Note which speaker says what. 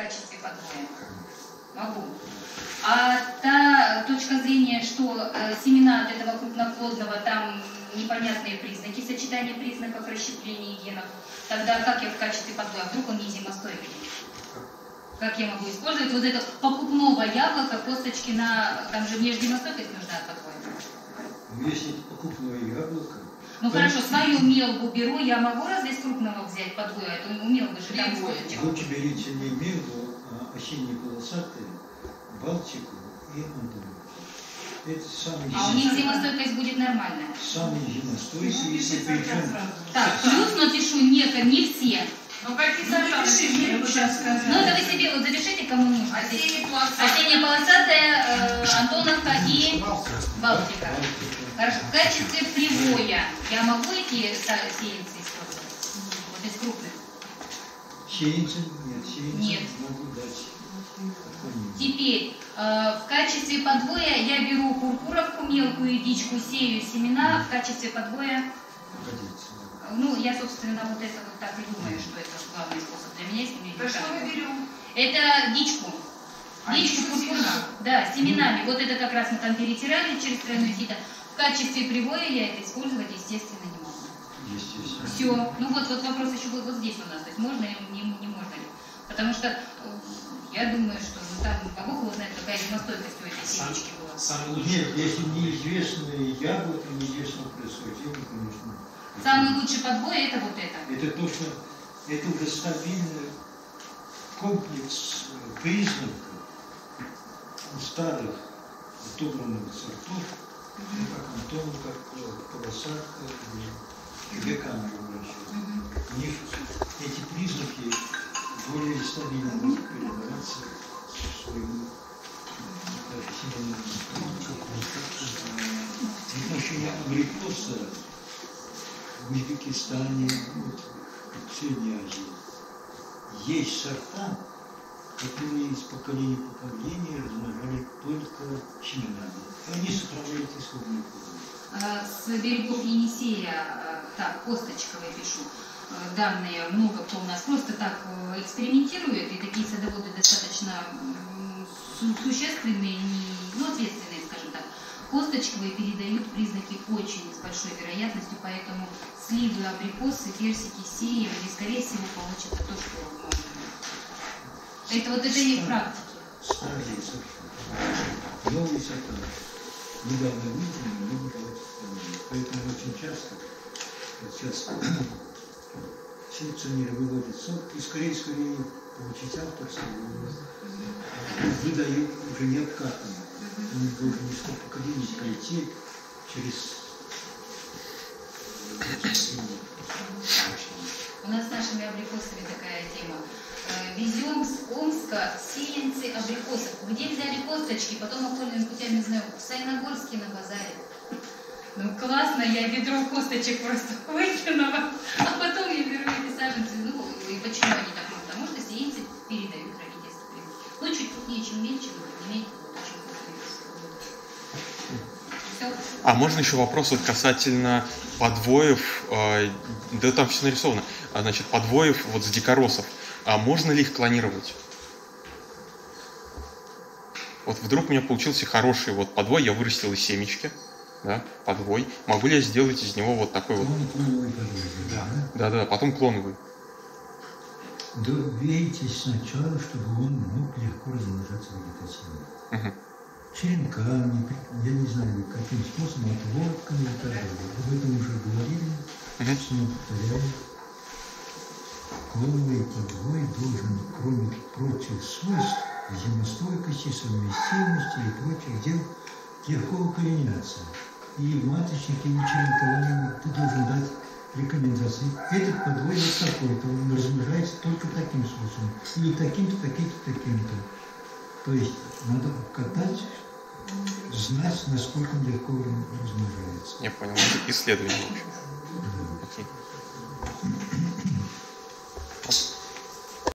Speaker 1: качестве подвоя? Могу. А та точка зрения, что э, семена от этого крупноплодного, там непонятные признаки, сочетание признаков расщепления генов, тогда как я в качестве подвоя? Вдруг он не зимостойкий? Как я могу использовать вот это покупного яблока, косточки на... Там же межзимостойкость нужна от подвоя.
Speaker 2: Если это покупное яблоко,
Speaker 1: Ну
Speaker 2: то
Speaker 1: хорошо, свою мелку беру, я могу разве с крупного взять подвоя? Это у мелка же там косточек.
Speaker 2: Лучше берите не мелкую, а осенние полосатые, Балтику и Антону. Это самый,
Speaker 1: А у них зимостойкость будет нормальная.
Speaker 2: самый зимостойкий, если причем
Speaker 1: Так, плюс напишу не, не все.
Speaker 3: Ну какие
Speaker 4: Ну, мне
Speaker 3: вы
Speaker 4: сейчас сказали.
Speaker 1: Ну это вы себе вот запишите, кому нужно. Осенняя полосатая, э, Антоновка и Балтика. Хорошо. В качестве привоя я могу эти сеянцы использовать? Вот из крупных.
Speaker 2: сеянцы нет, сеянцы
Speaker 1: Нет.
Speaker 2: могу дать.
Speaker 1: Теперь э, в качестве подвоя я беру куркуровку, мелкую дичку, сею семена в качестве подвоя. Ну, я, собственно, вот это вот так и думаю, что это главный способ для меня, если мне
Speaker 3: Да что мы берем?
Speaker 1: Это дичку.
Speaker 3: А
Speaker 1: куркуру.
Speaker 3: семена?
Speaker 1: Да, с семенами. Вот это как раз мы там перетирали через тройное сито. В качестве привоя я это использовать, естественно, не могу.
Speaker 2: Естественно.
Speaker 1: Все. Ну вот, вот вопрос еще был вот здесь у нас. То есть можно или не, не можно ли? Потому что э, я думаю, что ну, там, а Бог его знает, какая зимостойкость у этой семечки была.
Speaker 5: Самый лучший.
Speaker 2: Нет, если неизвестные яблоко неизвестного происхождения, конечно.
Speaker 1: Самый лучший подбой это вот это.
Speaker 2: Это то, что это уже стабильный комплекс э, признаков у старых отобранных сортов, как Антон, как Полосатка, веками выращивают. У них эти признаки более стабильно могут передаваться своему э, семейному В отношении абрикоса в Узбекистане, вот, в Средней Азии, есть сорта, которые из поколения в поколение размножали только семенами. И они сохраняют исходную форму.
Speaker 1: А, С берегов Енисея, а, так, косточковые пишу, а, данные, много кто у нас просто так э, экспериментирует, и такие садоводы достаточно существенные, ну, ответственные, скажем так. Косточковые передают признаки очень с большой вероятностью, поэтому сливы, абрикосы, персики сеем, и, скорее всего, получится то, что. Это вот это и практики.
Speaker 2: Старые сорта. Новые сорта. Недавно давать сохранения. Поэтому очень часто вот сейчас селекционеры выводят сорт и скорее, скорее получить авторство выдают уже не обкатанный. Он должен несколько поколений пройти через
Speaker 1: У нас с нашими абрикосами такая тема. Э, Везем с Омска сеянцы абрикосов. Где взяли косточки, потом окольными путями, не знаю, в Саяногорске на базаре. Ну классно, я ведро косточек просто выкинула, а потом я беру эти саженцы. Ну, и почему они так могут? Потому что сеянцы передают принцип. Ну, чуть крупнее, чем но меньше, крупные. Все.
Speaker 6: А можно еще вопрос вот касательно подвоев, э, да там все нарисовано, А, значит, подвоев вот с дикоросов. А можно ли их клонировать? Вот вдруг у меня получился хороший вот подвой, я вырастил из семечки, да, подвой. Могу ли я сделать из него вот такой вот,
Speaker 2: Он клоновый подвижник, да?
Speaker 6: да-да, потом клоновый?
Speaker 2: Добейтесь сначала, чтобы он мог легко размножаться вегетативно.
Speaker 6: Мгм.
Speaker 2: черенками, я не знаю, каким способом, отводками и так далее. Об этом уже говорили,
Speaker 6: Мгм.
Speaker 2: снова повторяю. Клоновый подвой должен, кроме прочих свойств, зимостойкости, совместимости и прочих дел, легко укореняться. И в маточнике, и в черенковании ты должен дать рекомендации. Этот подвой вот такой-то, он размножается только таким способом. Или таким-то, таким-то, таким-то. То есть надо катать, знать, насколько он легко размножается.
Speaker 6: Я понял, это исследование, в общем. Окей.